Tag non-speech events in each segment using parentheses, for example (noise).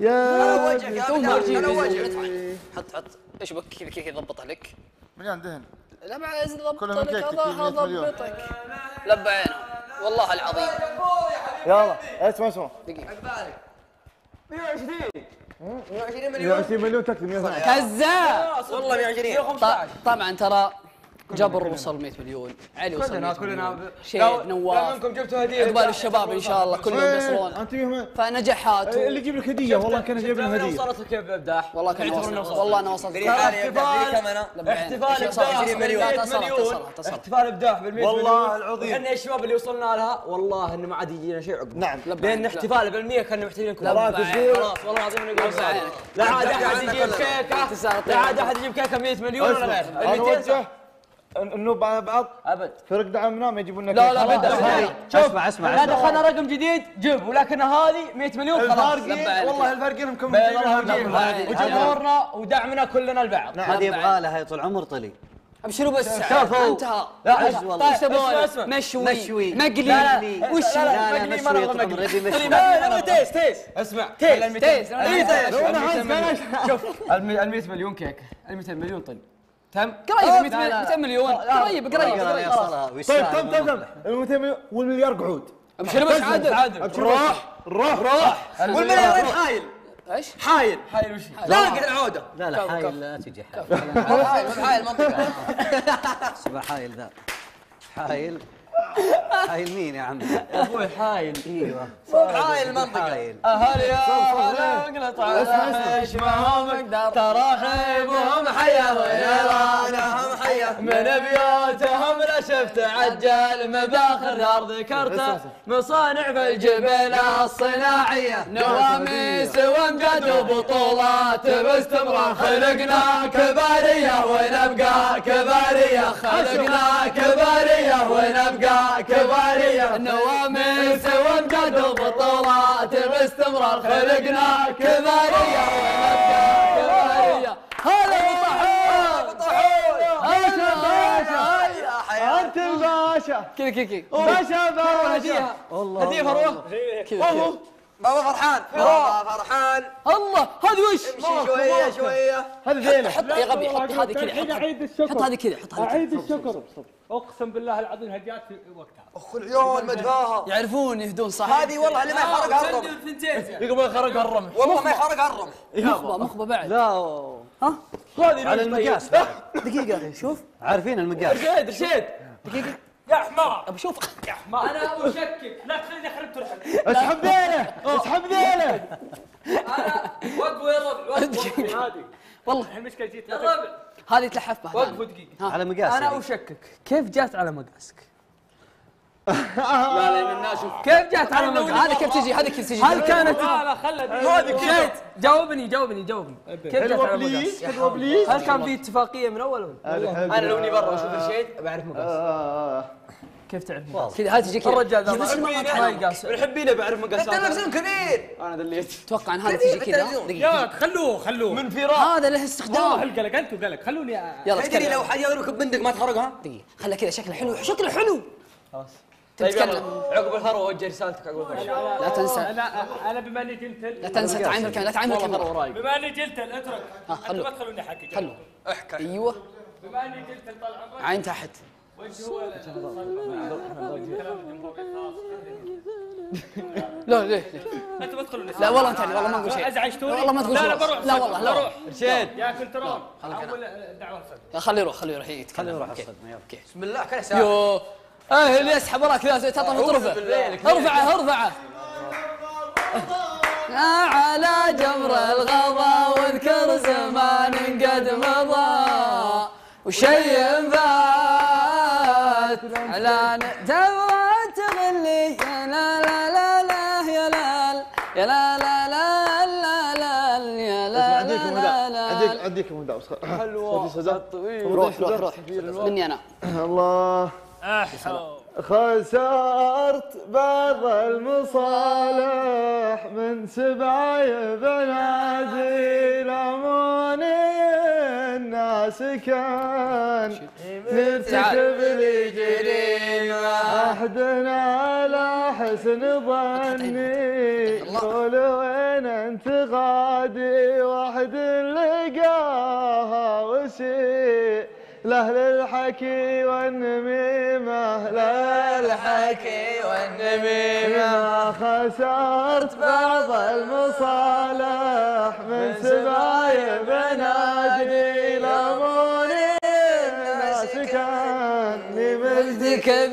يا وجهك يا وجهك. حط حط إيش بك؟ كذا كذا يضبطها لك مليان دهن لا من لك كيكتك، الله 100 مليون. ضبطك لب عينه والله العظيم. يلا اسمع اسمع. دقيقة. 120 مليون. 120 مليون تكفي 112 كذاب! والله 120 ط- طبعا ترى جبر وصل 100 مليون علي وصل 100 كلنا. كلنا شيء نواف منكم جبتوا هدية. عقبال الشباب إن شاء الله كلهم يصلون. أنت مهم. فنجاحات و- اللي يجيب لك هديه والله كان جايب لنا هدية. وصلت لك بداح والله كان والله أنا وصلت. احتفال وصل- ابداح وصل- بال 100 اتصلت- مليون. احتفال ابداح بال 100 مليون. والله العظيم. إحنا الشباب اللي وصلنا لها والله انه ما عاد يجينا شيء عقب. نعم. لأن احتفال بال 100 كنا محتاجين لا خلاص والله العظيم نقول لا عاد لا أحد يجيب. كيكة. لا عاد أحد يجيب كيكة 100 مليون ولا غير؟ انه بعض بعض ابد فرق دعمنا ما يجيبون لنا لا لا كيك. هذه. بدا اسمع اسمع لا دخلنا رقم جديد جيب ولكن هذه 100 مليون خلاص. والله الفارقين كم وجمهورنا ودعمنا كلنا البعض هذه يبغى لها طول عمر طلي ابشروا بس شوفوا. انتهى لا عز والله. إيش تبون اسمع، اسمع. مشوي مشوي. مقلي وش لا، لا، مشوي مقلي. يبي مشوي لا لا تيس تيس اسمع تيس، ال 200 تيس. ال 200 لو أنا ال 200 عايز مليون. بلاش. شوف ال 100 مليون كيكه ال 200 مليون طن تم؟ قريب لا، لا، 200 مليون. قريب قريب طيب تم تم تم. ال 200 مليون والمليار قعود. ابشروا بس عادل عادل ابشر روح. روح. روح. والمليارين حايل. إيش؟ حايل. حايل وش لاقي العوده لا لا حايل لا تجي حايل. حايل منطقة. (laughs) حايل ذا. حايل. حايل مين يا عمي؟ يا أبوي حايل. إيوه. حايل المنطقة. أهل يا اقلط إيش ما هو مقدر ترحيبهم حيا رانهم حيا من بيوتهم شفت عجال مباخر دار ذكرت مصانع بالجبل الصناعية. نواميس وامجاد وبطولات باستمرار خلقنا كبارية ونبقى كبارية. خلقنا كبارية ونبقى كبارية. نواميس وامجاد وبطولات باستمرار خلقنا كبارية. الباشا كذا كذا كذا باشا باشا هدية والله هدية فروح كذا كذا بابا فرحان. بابا فرحان. الله هذه وش؟ امشي شوية شوية. هذا ذيله حط يا غبي حط هذه كذا اعيد الشكر. حط هذه كذا حط هذه كذا. اعيد الشكر. أقسم بالله العظيم هديات في وقتها. اخ العيون مدفاها يعرفون يهدون صح هذه والله اللي ما يحرق الرمح. يقبل خرج الرمح. والله ما يحرق الرمح. مخبة مخبة بعد. لا. هذه على المقاس بعد. دقيقة. شوف. عارفين المقاس. رشيد رشيد. يا حمار! ابى أشوف ما أنا اشكك لا تخليني خربت روحك. اسحب ذيله! اسحب ذيله! وقفوا يا ربع وقفوا عادي (laughs) والله. المشكلة جيت. يا ربع هذه تلحف به وقفوا دقيقه على مقاس أنا. اشكك كيف جات على مقاسك؟ لا لا من كيف جات على هذا مقاسك؟ كيف تجي هذا كيف تجي هل كانت لا لا هذه كيف جاوبني جاوبني جاوبني كيف جات على بليز مقاسك؟ حلوة بليز هل كان في اتفاقيه من اول ولا؟ أنا لو اني برا واشوف رشيد بعرف مقاس كيف تعرف مقاس؟ كذا هذه تجي كذا الرجال ذا بس ما يقاس بنحبينه بعرف مقاسات التلفزيون كبير أنا دليت أتوقع ان هذه تجي كذا يا خلوه خلوه من فراق هذا له استخدام القلق انت وقلق خلوني يلا تدري لو حد يضربك بندق ما تحرقها دقيقة خلها كذا شكله حلو شكله حلو خلاص تتكلم. يلا عقب الخروه وجه رسالتك عقب الخروه لا تنسى. أنا أنا بما إني لا جنتل تنسى تعاين الكاميرا لا تعاين الكاميرا وراي. بما إني جنتل اترك. خلوه. ما تخلوني أحكي خلو أيوه. بما إني جنتل طال عمرك. عين تحت. لا ليه ليه أنتوا ما تدخلون لا والله انت والله ما نقول شيء. أزعجتوني؟ والله ما تقول لا شيء. لا بروح لا والله لا. بروح. رشيد يا كنترول اول دعوة صدق. لا خليه يروح خليه يروح يتكلم. خليه يروح يلا. بسم الله كان ساعة. إيه اللي يسحب وراك تطرف ترفع ارفعه ارفعه. يا على جمر الغضا واذكر زمان قد مضى. وشيء فات على تبغى تغلي. يا لا لا لا لا يا لا يا لا لا لا لا لا يا لا عندك لا مهداء لا. عندك لا عندك مهداء حلوة. روح روح روح. مني أنا. الله. خسرت بعض المصالح من سبعة بنازل عموني الناس كان. نرتكب الجريمة أحدنا على حسن ظني. قول وين أنت غادي؟ وحد لقاها وسيء. لأهل الحكي والنميمة الحكي والنميمة. خسرت بعض المصالح من سبايب نادي لموني الناس كاني مرتكب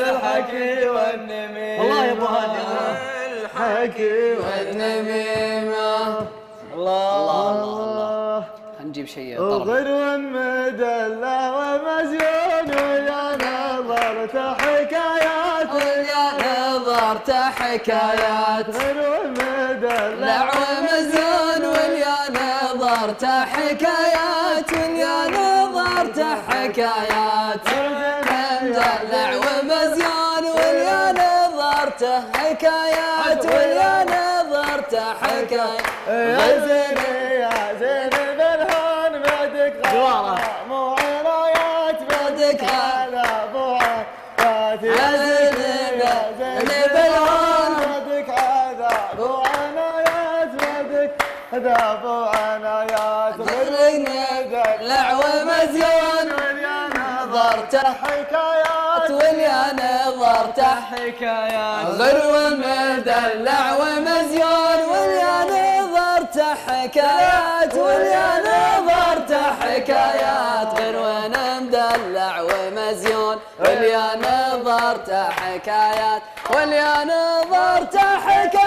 الحكي والنميمة. الله يا أبو هادي. الحكي والنميمة. الله. هنجيب شيء طرب وغرو مدلع ومزيون ويا نظرت حكايات يا نظرت حكايات غرو مدلع لع ومزون واليا نظرت حكايات واليا نظرت حكايات واليا نظرت حكايات يا زين يا زين بالهون بعدك غارة مو عنايات بعدك هذا مو عنايات يا زين يا زين بالهون. بعدك هذا مو عنايات بعدك هذا مو عنايات لع ومزيون يا نظرت حكايات واليا نظرت حكايات. غرو مدلع ومزيون واليا نظرت حكايات واليا نظرت حكايات. غرو مدلع ومزيون واليا نظرت حكايات واليا نظرت حكايات.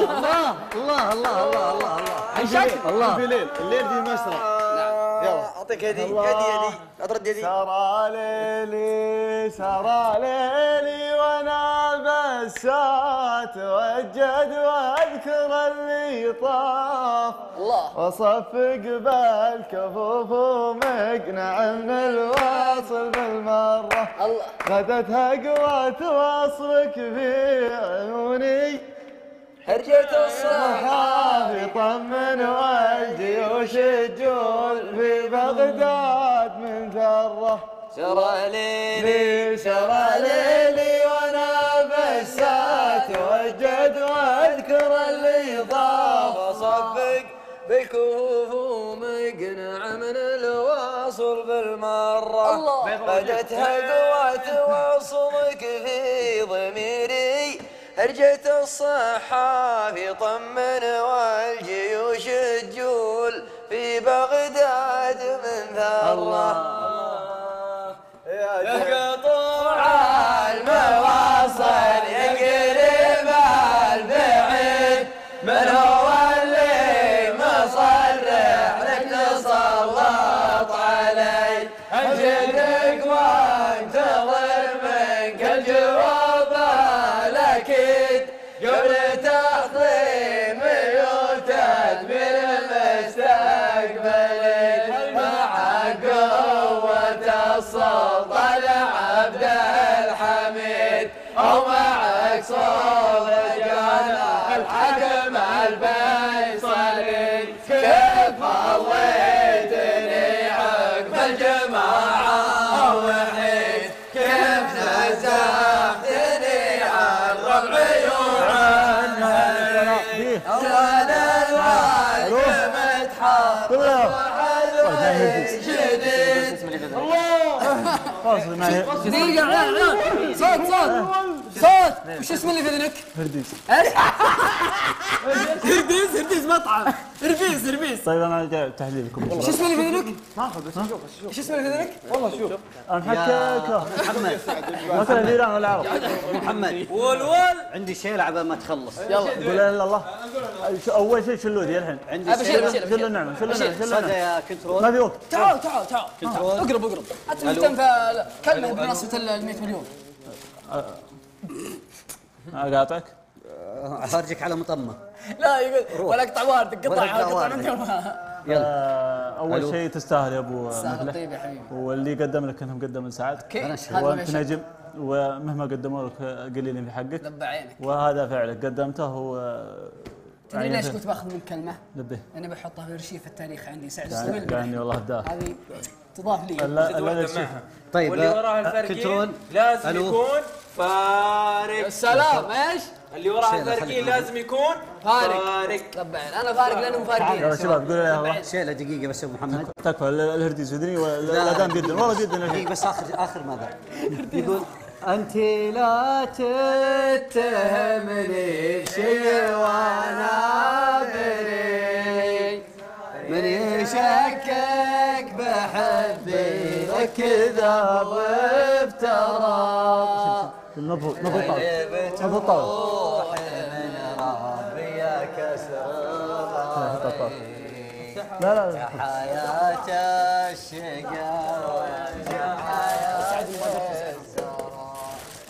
الله الله الله الله الله الله. الله. في ليل الليل في مسرح أعطيك هدي هدي هدي لا ترد يدي سرى ليلي سرى ليلي وأنا بسات وجد وأذكر اللي طاف. الله. وصفق بالكفوف ومقنع من الواصل بالمرة. الله. غدتها قوة واصلك في عيوني. هرجة الصبح صحافي طمن والجيوش تجول في بغداد من ذرة. شرى ليلي لي سرى ليلي وأنا بسات وجد واذكر اللي ضاف وصفق بالكوف ومقنع من الواصل. بدتها قوة وصلك في ضميري هرجة الصحة في طمن والجيوش تجول في بغداد من ثرة الحميد أو معك سلطان الحكم الفيصلي كيف ضليتني عقب الجماعة وحيد كيف نزحتني عن ربعي وعن هدي وأنا الوعد متحط وحذري جديد. اعلان (laughs) صوت صوت. صوت وش اسم اللي في اذنك؟ هرديس هرديس هرديس مطعم. هرديس هرديس طيب أنا جاي تحليل لكم. وش اسم اللي في اذنك؟ وش اسم اللي في اذنك؟ أنا حكيك محمد. مثلا الايران ولا العرب محمد. والول عندي شيء العبه ما تخلص. يلا. قول لا إله إلا الله. شو- أول شيء شلودي الحين عندي شيء شلوا النعمة شلوا النعمة شلوا النعمه يا ما كنترول. في وقت تعال تعال تعال. اقرب اقرب. أنت مهتم في كلمة بمناسبه ال 100 مليون. اقاطعك افرجك على مطمة. لا يقول ولا أقطع واردك قطع قطع. انت يلا. آه، أول. شيء تستاهل يا أبو مفلح طيب يا حبيبي. واللي قدم لك من أنا شايف. هذا وانت نجم ومهما قدموا لك قليل في حقك. لب عينك. وهذا فعلك. قدمته و تدري ليش كنت بأخذ من كلمه؟ لبه. أنا بحطها في رشيف التاريخ عندي. سعد يعني استمل يعني والله هداه هذه تضاف لي. لا لا تشوف طيب واللي وراه كنترول. الفارقين لازم. يكون فارق. السلام إيش؟ اللي وراه شيله، الفارقين لازم يكون فارق. فارق. عين أنا فارق لأنهم يلا فارقين. شباب قولوا يا الله شيله دقيقة بس يا أبو محمد. تكفى ال- الهرديز يدري والاذان بيدن والله بيدن دقيقة بس اخر آخر ماذا يقول أنت لا تتهمني بشيء وأنا بريء. من يشكك بحبي لك كذاب وافترى نبض نبض نبض من ربي كسر لا لا لا. حياة الشقاوة يا حياة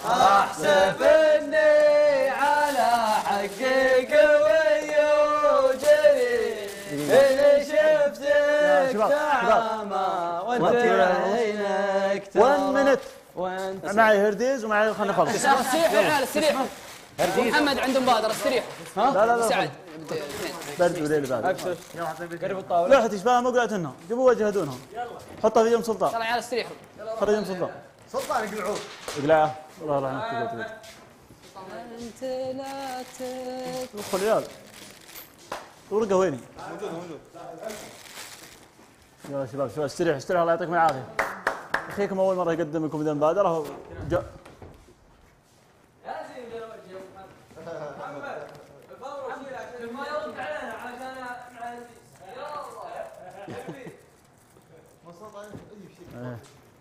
احسب اني على حقك ويوجري اللي شفتك. تعامى وانت معي هرديز ومعي خلينا نخلص. استريحوا يا عيال استريحوا محمد عنده مبادرة استريحوا لا لا لا سعد. برد وليل بعد. قرب الطاولة. لوحة اشباه ما قلعت جيبوا وجه دونهم حطها في يم سلطان. يلا يا عيال استريحوا خرج يم سلطان. سلطان يقلعوه اقلعه والله الله تقول أنت لا تت ادخل يا ورقة ويني؟ يا شباب شباب استريح استريح الله يعطيكم العافية. أخيكم أول مرة يقدم لكم ذا المبادره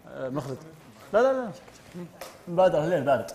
آه، مخلد. لا لا لا. مبادره الليل بارد